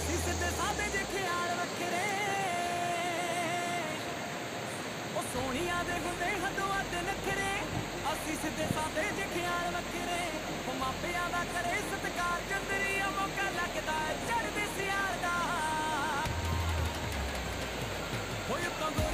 ਸਿਸ ਤੇ ਸਾਦੇ ਜੇ ਖਿਆਲ ਰੱਖਰੇ ਉਹ ਸੋਹਣੀਆਂ ਦੇ ਹੁੰਦੇ ਹਦੋਂ ਅੱਧ ਨਖਰੇ ਅਸੀਂ ਸਿੱਧੇ ਸਾਦੇ ਜੇ ਖਿਆਲ ਰੱਖਰੇ ਉਹ ਮਾਪਿਆਂ ਦਾ ਕਰੇ ਸਤਕਾਰ ਚੰਦਰੀਆ ਮੌਕਾ ਲੱਗਦਾ ਚੜਦੇ ਸਿਆਲ ਦਾ ਹੋਏ ਪੰਗੋ